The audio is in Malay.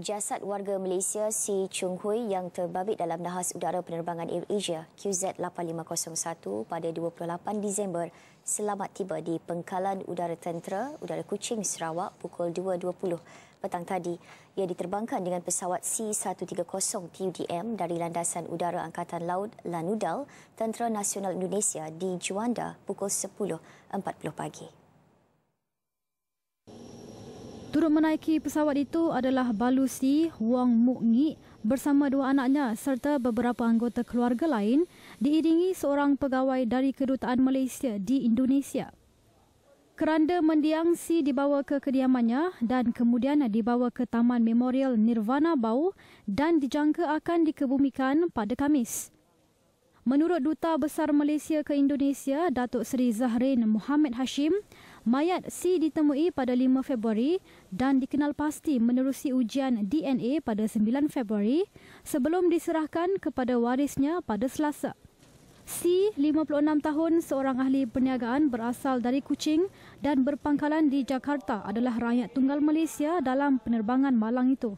Jasad warga Malaysia Si Chung Hui yang terbabit dalam nahas udara penerbangan Air Asia QZ8501 pada 28 Disember selamat tiba di Pengkalan Udara Tentera Udara Kuching Sarawak pukul 2.20 petang tadi. Ia diterbangkan dengan pesawat C-130 TUDM dari Landasan Udara Angkatan Laut Lanudal Tentera Nasional Indonesia di Juanda pukul 10.40 pagi. Turut menaiki pesawat itu adalah Balusi Wong Muk Ngi bersama dua anaknya serta beberapa anggota keluarga lain diiringi seorang pegawai dari Kedutaan Malaysia di Indonesia. Keranda mendiang si dibawa ke kediamannya dan kemudian dibawa ke Taman Memorial Nirvana Bau dan dijangka akan dikebumikan pada Kamis. Menurut Duta Besar Malaysia ke Indonesia, Datuk Seri Zahrin Muhammad Hashim, Mayat C ditemui pada 5 Februari dan dikenal pasti menerusi ujian DNA pada 9 Februari sebelum diserahkan kepada warisnya pada Selasa. C, 56 tahun, seorang ahli perniagaan berasal dari Kuching dan berpangkalan di Jakarta adalah rakyat tunggal Malaysia dalam penerbangan malang itu.